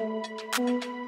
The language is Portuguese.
Thank